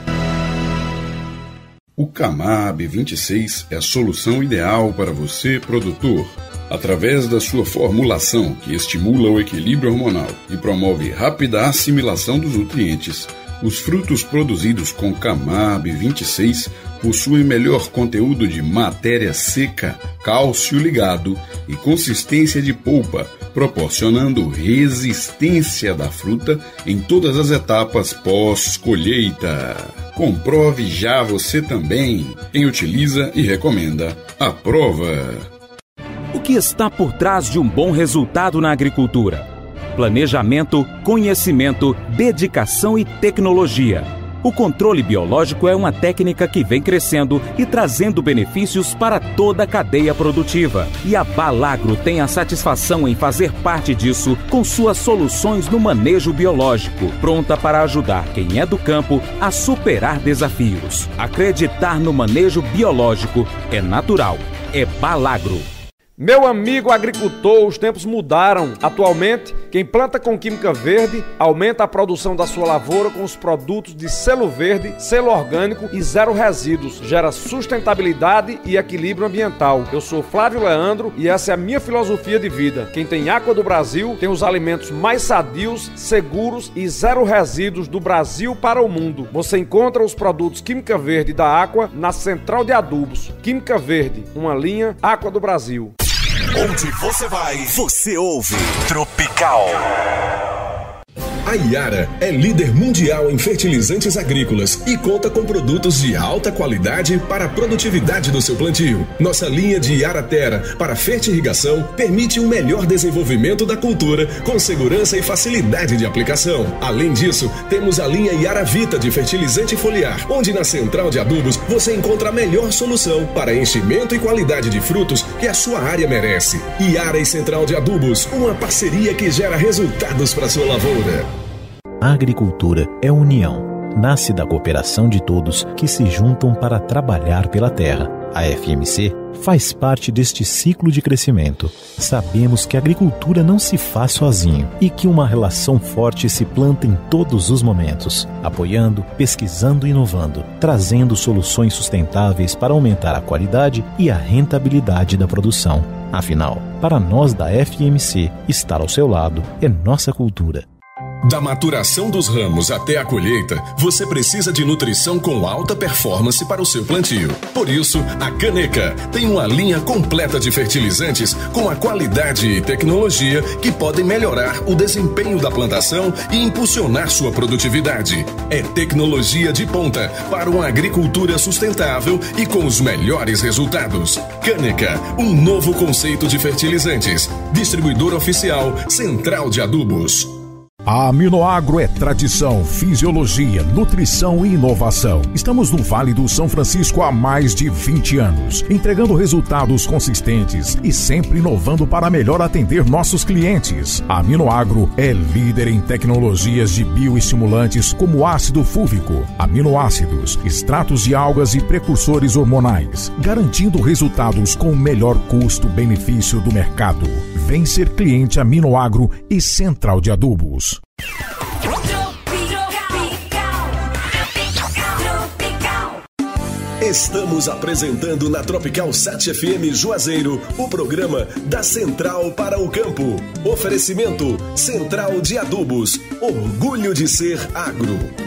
O Camab 26 é a solução ideal para você, produtor. Através da sua formulação, que estimula o equilíbrio hormonal e promove rápida assimilação dos nutrientes, os frutos produzidos com Camab 26 possuem melhor conteúdo de matéria seca, cálcio ligado e consistência de polpa, proporcionando resistência da fruta em todas as etapas pós-colheita. Comprove já você também. Quem utiliza e recomenda, aprova. O que está por trás de um bom resultado na agricultura? Planejamento, conhecimento, dedicação e tecnologia. O controle biológico é uma técnica que vem crescendo e trazendo benefícios para toda a cadeia produtiva. E a Balagro tem a satisfação em fazer parte disso com suas soluções no manejo biológico, pronta para ajudar quem é do campo a superar desafios. Acreditar no manejo biológico é natural. É Balagro. Meu amigo agricultor, os tempos mudaram. Atualmente, quem planta com química verde aumenta a produção da sua lavoura com os produtos de selo verde, selo orgânico e zero resíduos. Gera sustentabilidade e equilíbrio ambiental. Eu sou Flávio Leandro e essa é a minha filosofia de vida. Quem tem água do Brasil tem os alimentos mais sadios, seguros e zero resíduos do Brasil para o mundo. Você encontra os produtos Química Verde da Aqua na Central de Adubos. Química Verde, uma linha Aqua do Brasil. Onde você vai, você ouve Tropical. A Iara é líder mundial em fertilizantes agrícolas e conta com produtos de alta qualidade para a produtividade do seu plantio. Nossa linha de Iara Terra para fertirrigação permite um melhor desenvolvimento da cultura com segurança e facilidade de aplicação. Além disso, temos a linha Iara Vita de fertilizante foliar, onde na central de adubos você encontra a melhor solução para enchimento e qualidade de frutos que a sua área merece. Iara e Central de Adubos, uma parceria que gera resultados para sua lavoura. A agricultura é união. Nasce da cooperação de todos que se juntam para trabalhar pela terra. A FMC faz parte deste ciclo de crescimento. Sabemos que a agricultura não se faz sozinho e que uma relação forte se planta em todos os momentos, apoiando, pesquisando e inovando, trazendo soluções sustentáveis para aumentar a qualidade e a rentabilidade da produção. Afinal, para nós da FMC, estar ao seu lado é nossa cultura. Da maturação dos ramos até a colheita, você precisa de nutrição com alta performance para o seu plantio. Por isso, a Caneca tem uma linha completa de fertilizantes com a qualidade e tecnologia que podem melhorar o desempenho da plantação e impulsionar sua produtividade. É tecnologia de ponta para uma agricultura sustentável e com os melhores resultados. Caneca, um novo conceito de fertilizantes. Distribuidor oficial Central de Adubos. A Aminoagro é tradição, fisiologia, nutrição e inovação. Estamos no Vale do São Francisco há mais de 20 anos, entregando resultados consistentes e sempre inovando para melhor atender nossos clientes. A Aminoagro é líder em tecnologias de bioestimulantes como ácido fúvico, aminoácidos, extratos de algas e precursores hormonais, garantindo resultados com o melhor custo-benefício do mercado. Vem ser cliente Aminoagro e Central de Adubos. Estamos apresentando na Tropical 7 FM Juazeiro o programa da Central para o Campo. Oferecimento Central de Adubos. Orgulho de ser agro.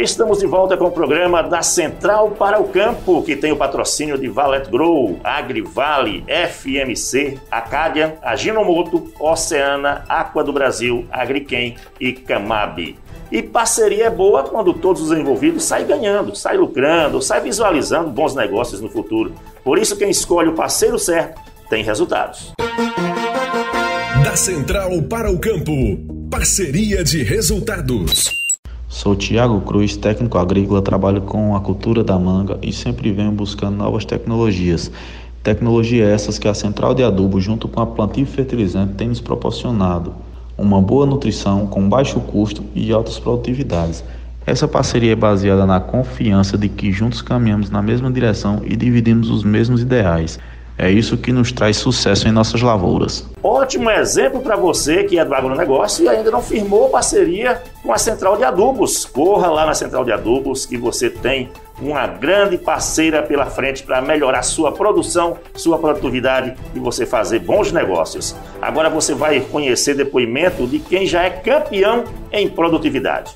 Estamos de volta com o programa da Central para o Campo, que tem o patrocínio de Valet Grow, Agrivale, FMC, Acadian, Aginomoto, Oceana, Aqua do Brasil, Agriquem e Camab. E parceria é boa quando todos os envolvidos saem ganhando, saem lucrando, saem visualizando bons negócios no futuro. Por isso, quem escolhe o parceiro certo tem resultados. Da Central para o Campo. Parceria de resultados. Sou Tiago Cruz, técnico agrícola, trabalho com a cultura da manga e sempre venho buscando novas tecnologias. Tecnologias essas que a Central de Adubo, junto com a Plantio Fertilizante, tem nos proporcionado uma boa nutrição com baixo custo e altas produtividades. Essa parceria é baseada na confiança de que juntos caminhamos na mesma direção e dividimos os mesmos ideais. É isso que nos traz sucesso em nossas lavouras. Ótimo exemplo para você que é do agronegócio e ainda não firmou parceria com a Central de Adubos. Corra lá na Central de Adubos que você tem uma grande parceira pela frente para melhorar sua produção, sua produtividade e você fazer bons negócios. Agora você vai conhecer depoimento de quem já é campeão em produtividade.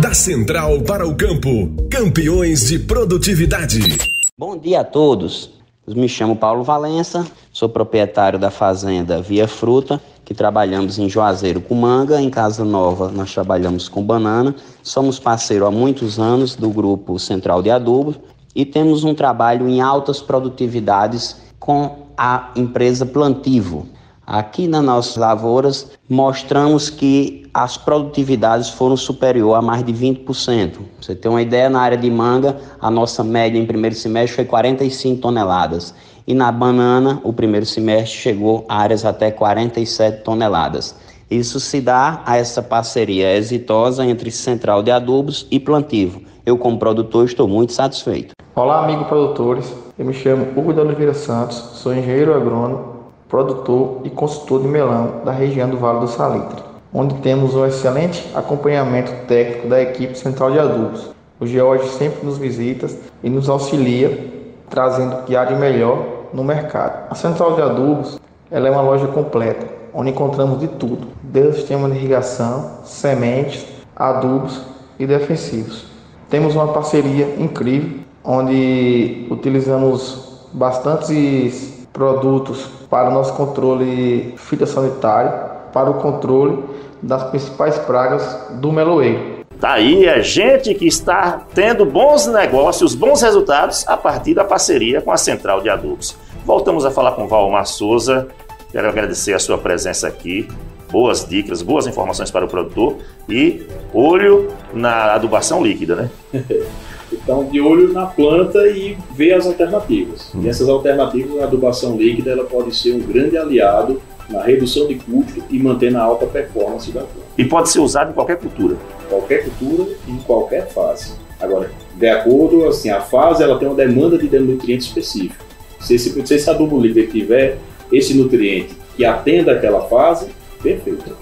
Da Central para o Campo. Campeões de produtividade. Bom dia a todos. Me chamo Paulo Valença, sou proprietário da fazenda Via Fruta, que trabalhamos em Juazeiro com manga, em Casa Nova nós trabalhamos com banana. Somos parceiro há muitos anos do grupo Central de Adubo e temos um trabalho em altas produtividades com a empresa Plantivo. Aqui nas nossas lavouras mostramos que as produtividades foram superior a mais de 20%. Você tem uma ideia, na área de manga, a nossa média em primeiro semestre foi 45 toneladas. E na banana, o primeiro semestre chegou a áreas até 47 toneladas. Isso se dá a essa parceria exitosa entre Central de Adubos e Plantivo. Eu, como produtor, estou muito satisfeito. Olá, amigos produtores. Eu me chamo Hugo da Oliveira Santos, sou engenheiro agrônomo, produtor e consultor de melão da região do Vale do Salitre, onde temos um excelente acompanhamento técnico da equipe Central de Adubos. O geólogo sempre nos visita e nos auxilia, trazendo o que há de melhor no mercado. A Central de Adubos ela é uma loja completa, onde encontramos de tudo, desde o sistema de irrigação, sementes, adubos e defensivos. Temos uma parceria incrível, onde utilizamos bastantes produtos para o nosso controle fitossanitário, para o controle das principais pragas do meloeiro. Tá aí, é gente que está tendo bons negócios, bons resultados a partir da parceria com a Central de Adubos. Voltamos a falar com Valmar Souza. Quero agradecer a sua presença aqui. Boas dicas, boas informações para o produtor e olho na adubação líquida, né? Então, de olho na planta e ver as alternativas. E essas alternativas, a adubação líquida, ela pode ser um grande aliado na redução de custo e mantendo a alta performance da planta. E pode ser usado em qualquer cultura. Qualquer cultura e em qualquer fase. Agora, de acordo, assim, a fase ela tem uma demanda de nutriente específico. Se esse, se esse adubo líquido tiver esse nutriente que atenda aquela fase, perfeito.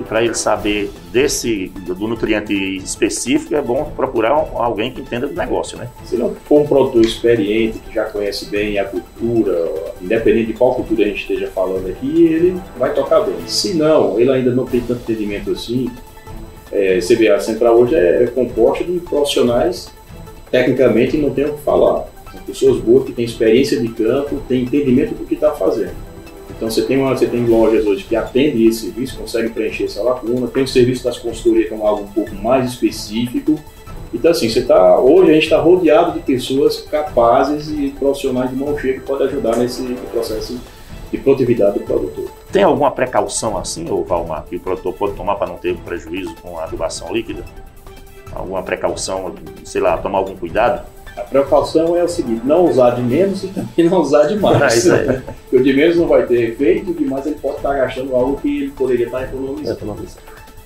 E para ele saber desse do nutriente específico, é bom procurar alguém que entenda do negócio, né? Se não for um produtor experiente, que já conhece bem a cultura, independente de qual cultura a gente esteja falando aqui, ele vai tocar bem. Se não, ele ainda não tem tanto entendimento assim, é, você vê, a Central hoje é composta de profissionais, tecnicamente não tem o que falar. São pessoas boas que têm experiência de campo, têm entendimento do que está fazendo. Então você tem, uma, você tem lojas hoje que atendem esse serviço, conseguem preencher essa lacuna, tem o serviço das consultorias que é algo um pouco mais específico. Então assim, você tá, hoje a gente está rodeado de pessoas capazes e profissionais de mão cheia que podem ajudar nesse processo de produtividade do produtor. Tem alguma precaução assim, ô Valmar, que o produtor pode tomar para não ter prejuízo com a adubação líquida? Alguma precaução, sei lá, tomar algum cuidado? A precaução é o seguinte, não usar de menos e também não usar de mais. Isso aí. Porque o de menos não vai ter efeito, o de mais ele pode estar gastando algo que ele poderia estar economizando.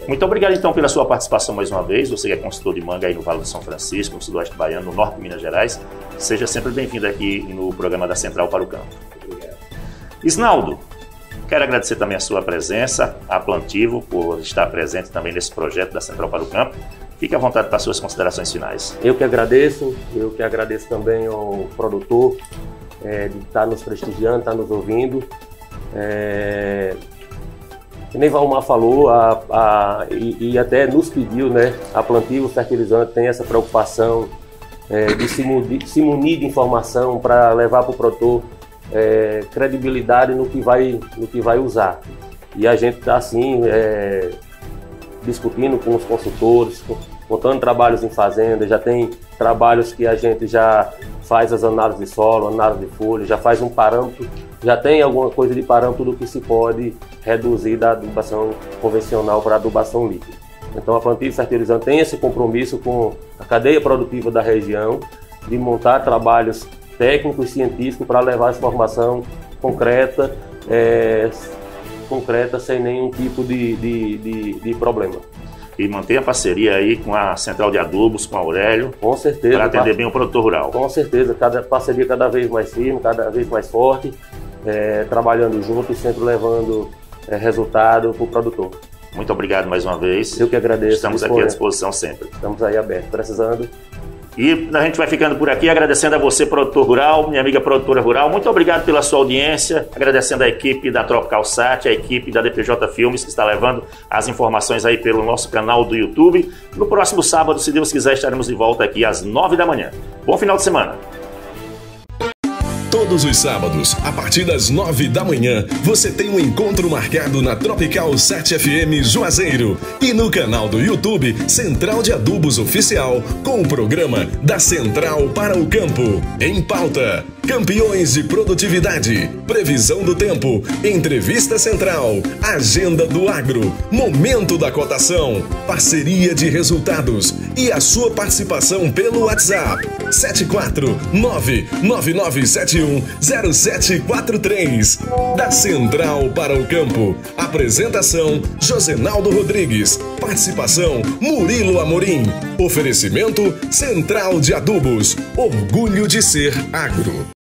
Muito obrigado então pela sua participação mais uma vez. Você que é consultor de manga aí no Vale do São Francisco, no Sudoeste Baiano, no Norte de Minas Gerais. Seja sempre bem-vindo aqui no programa da Central para o Campo. Isnaldo, quero agradecer também a sua presença, a Plantivo, por estar presente também nesse projeto da Central para o Campo. Fique à vontade para suas considerações finais. Eu que agradeço, eu que agradeço também ao produtor é, de estar nos prestigiando, estar nos ouvindo. É, que nem Valmar falou, a, a- e, e até nos pediu, né? A Plantivo Fertilizante tem essa preocupação é, de se, mu- de se munir de informação para levar para o produtor é, credibilidade no que, vai, no que vai usar. E a gente está assim, é, discutindo com os consultores, montando trabalhos em fazenda, já tem trabalhos que a gente já faz as análises de solo, análise de folha, já faz um parâmetro, já tem alguma coisa de parâmetro do que se pode reduzir da adubação convencional para adubação líquida. Então a Plantio Fertilizante tem esse compromisso com a cadeia produtiva da região de montar trabalhos técnicos científicos para levar informação concreta, é, concreta sem nenhum tipo de, de, de, de problema. E mantenha a parceria aí com a Central de Adubos, com a Aurélio. Com certeza. Para atender bem o produtor rural. Com certeza, cada parceria cada vez mais firme, cada vez mais forte, é, trabalhando junto e sempre levando é, resultado para o produtor. Muito obrigado mais uma vez. Eu que agradeço. Estamos aqui à disposição sempre. Estamos aí abertos, precisando. E a gente vai ficando por aqui, agradecendo a você, produtor rural, minha amiga produtora rural. Muito obrigado pela sua audiência, agradecendo a equipe da Tropical Sat, a equipe da DPJ Filmes, que está levando as informações aí pelo nosso canal do YouTube. No próximo sábado, se Deus quiser, estaremos de volta aqui às nove da manhã. Bom final de semana. Todos os sábados, a partir das nove da manhã, você tem um encontro marcado na Tropical 7 FM Juazeiro e no canal do YouTube Central de Adubos Oficial com o programa da Central para o Campo. Em pauta, campeões de produtividade, previsão do tempo, entrevista central, agenda do agro, momento da cotação, parceria de resultados e a sua participação pelo WhatsApp 74999710743 da Central para o Campo. Apresentação Josenaldo Rodrigues. Participação Murilo Amorim. Oferecimento Central de Adubos. Orgulho de ser agro.